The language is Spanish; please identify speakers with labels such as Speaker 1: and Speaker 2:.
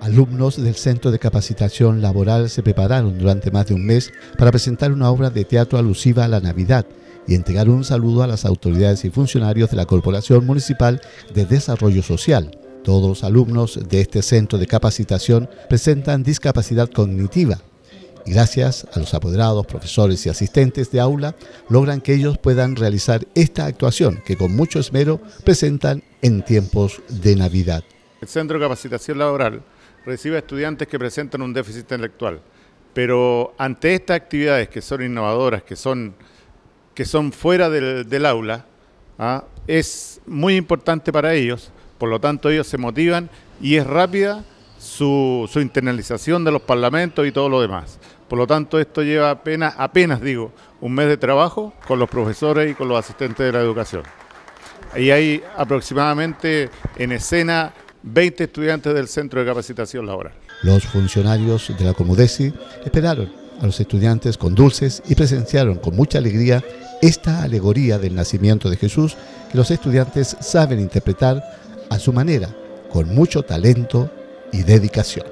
Speaker 1: Alumnos del Centro de Capacitación Laboral se prepararon durante más de un mes para presentar una obra de teatro alusiva a la Navidad y entregar un saludo a las autoridades y funcionarios de la Corporación Municipal de Desarrollo Social. Todos los alumnos de este centro de capacitación presentan discapacidad cognitiva gracias a los apoderados, profesores y asistentes de aula logran que ellos puedan realizar esta actuación que con mucho esmero presentan en tiempos de Navidad.
Speaker 2: El Centro de Capacitación Laboral recibe a estudiantes que presentan un déficit intelectual, pero ante estas actividades que son innovadoras, que son, que son fuera del, aula, ¿ah? es muy importante para ellos, por lo tanto ellos se motivan y es rápida su, su, internalización de los parlamentos y todo lo demás. Por lo tanto, esto lleva apenas, apenas digo, un mes de trabajo con los profesores y con los asistentes de la educación. Y hay aproximadamente en escena 20 estudiantes del Centro de Capacitación Laboral.
Speaker 1: Los funcionarios de la Comodesi esperaron a los estudiantes con dulces y presenciaron con mucha alegría esta alegoría del nacimiento de Jesús que los estudiantes saben interpretar a su manera, con mucho talento y dedicación.